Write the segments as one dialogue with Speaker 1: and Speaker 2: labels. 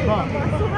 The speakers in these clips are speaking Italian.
Speaker 1: 是吧？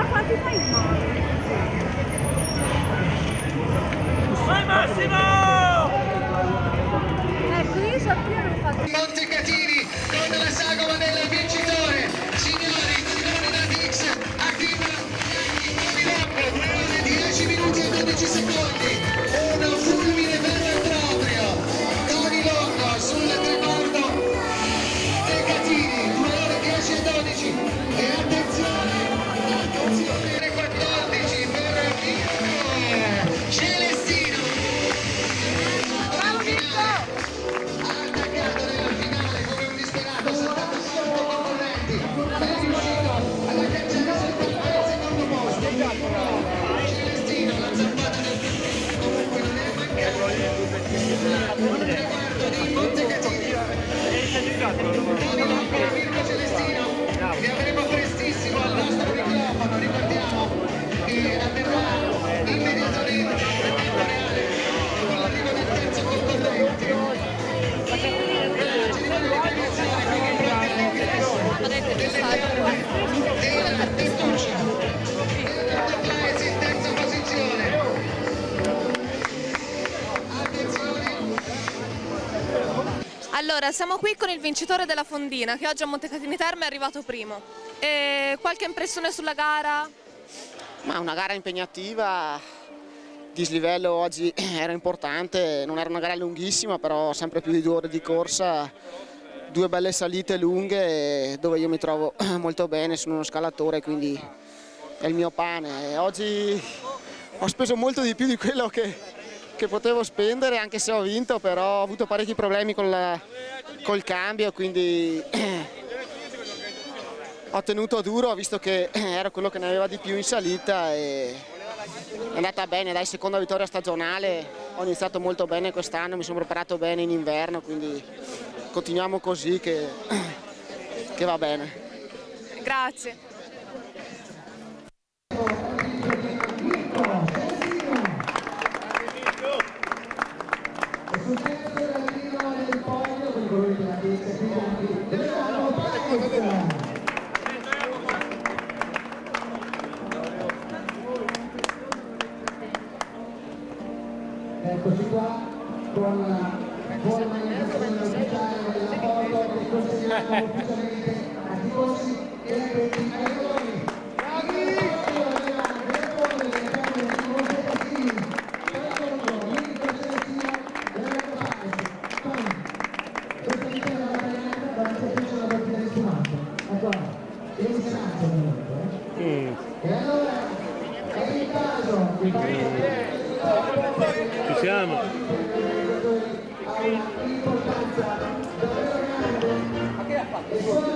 Speaker 2: Allora, siamo qui con il vincitore della Fondina che oggi a Montecatini Terme è arrivato primo. E qualche impressione sulla gara?
Speaker 3: Ma una gara impegnativa, dislivello oggi era importante, non era una gara lunghissima, però sempre più di due ore di corsa, due belle salite lunghe dove io mi trovo molto bene, sono uno scalatore, quindi è il mio pane. Oggi ho speso molto di più di quello che, che potevo spendere, anche se ho vinto, però ho avuto parecchi problemi la- col cambio, quindi ho tenuto duro visto che ero quello che ne aveva di più in salita e è andata bene, dai, seconda vittoria stagionale, ho iniziato molto bene quest'anno, mi sono preparato bene in inverno, quindi continuiamo così che, che va bene.
Speaker 2: Grazie.
Speaker 4: Eccoci qua con la buona manifestazione ufficiale della foto che consegniamo ufficialmente a tifosi e atleti allenatori. Mm. Ci siamo. Che ha fatto?